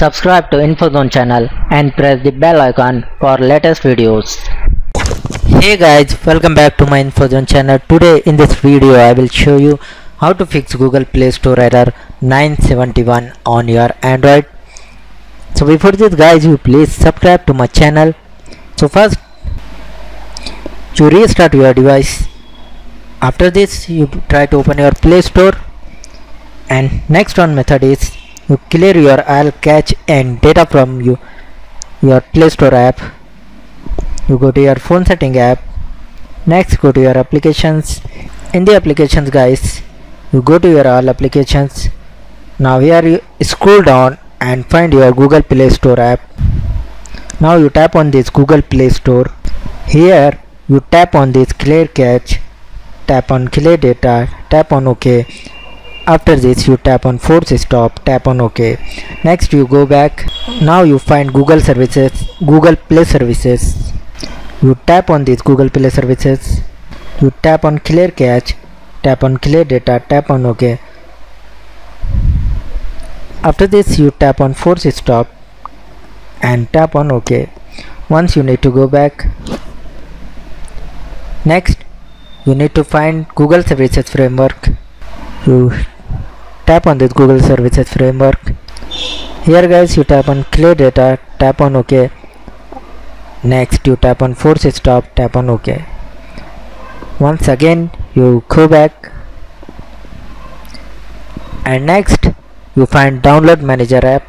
Subscribe to InfoZone channel and press the bell icon for latest videos. Hey guys, welcome back to my InfoZone channel. Today in this video I will show you how to fix Google Play Store error 971 on your Android. So before this guys, you please subscribe to my channel. So first you restart your device. After this you try to open your Play Store and next one method is you clear your all cache and data from you. Your Play Store app. You go to your phone setting app. Next go to your applications. In the applications guys you go to your all applications. Now here you scroll down and find your Google Play Store app. Now you tap on this Google Play Store. Here you tap on this clear cache tap on clear data. Tap on ok after this you tap on force stop tap on ok. Next you go back. Now you find google services google play services. You tap on this google play services. You tap on clear cache tap on clear data tap on ok. After this you tap on force stop and tap on ok. Once you need to go back. Next you need to find google services framework. You tap on this google services framework. Here guys you tap on clear data tap on ok. Next you tap on force stop tap on ok. Once again you go back. And next you find download manager app.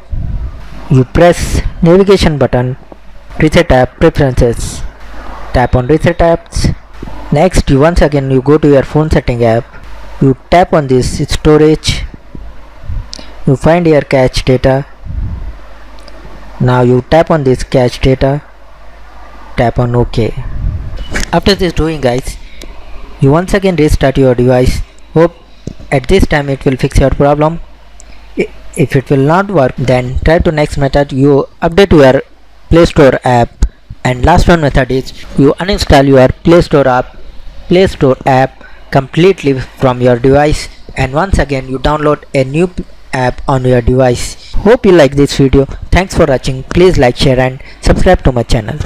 You press navigation button reset app preferences. Tap on reset apps. Next you once again you go to your phone setting app. You tap on this storage you find your cache data. Now you tap on this cache data. Tap on ok. After this doing guys you once again restart your device. Hope at this time it will fix your problem. If it will not work then try to next method. You update your play store app. And last one method is you uninstall your play store app play store app completely from your device. And once again you download a new app on your device. Hope you like this video. Thanks for watching. Please like share and subscribe to my channel